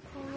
forever